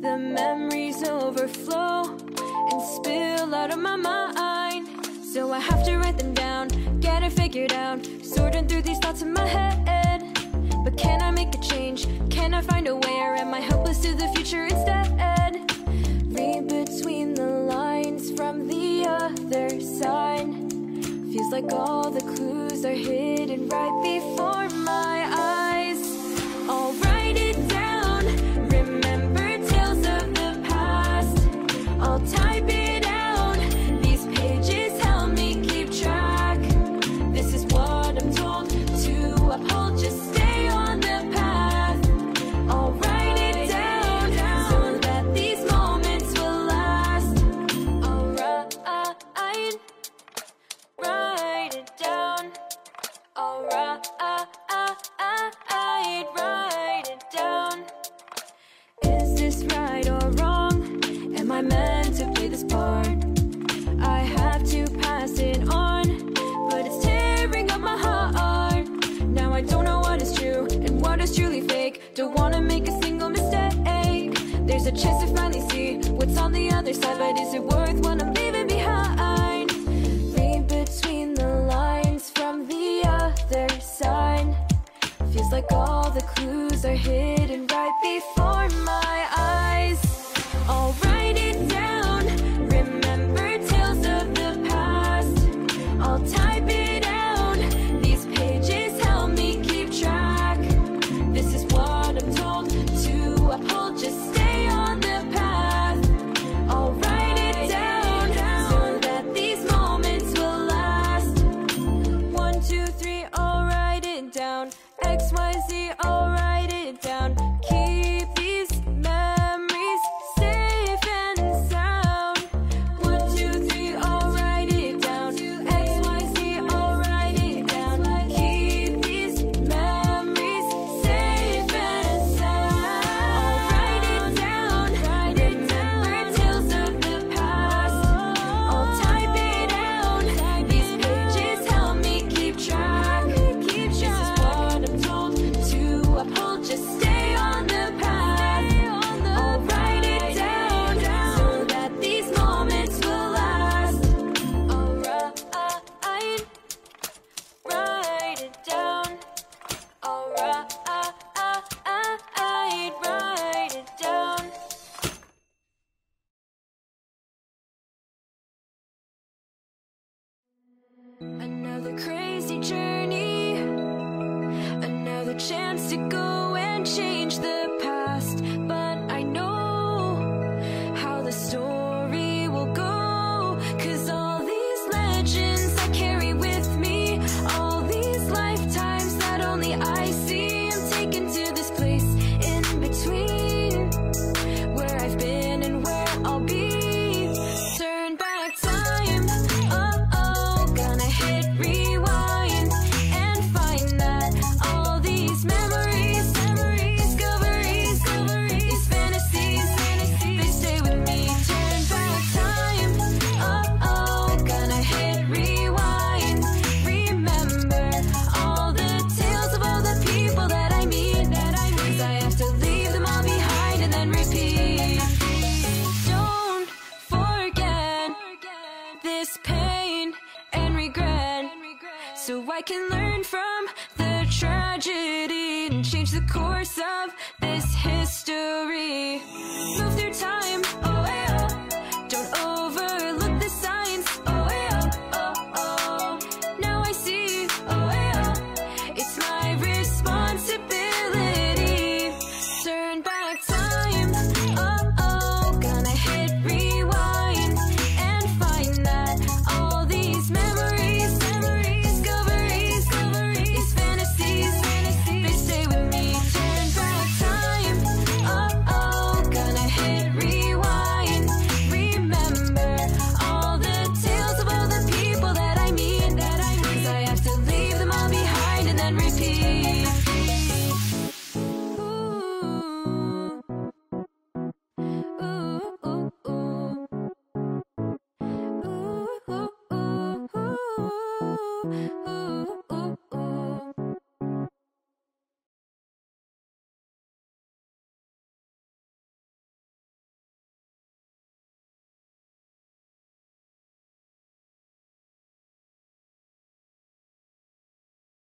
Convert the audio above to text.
The memories overflow and spill out of my mind. So I have to write them down, get it figured out. Sorting through these thoughts in my head. But can I make a change? Can I find a way? Or am I helpless to the future instead? Read between the lines from the other side. Feels like all the clues are hidden right before meant to play this part. I have to pass it on, but it's tearing up my heart. Now I don't know what is true and what is truly fake. Don't wanna make a single mistake. There's a chance to finally see what's on the other side, but is it worth what I'm leaving behind? Read between the lines from the other side. Feels like all the clues are hidden.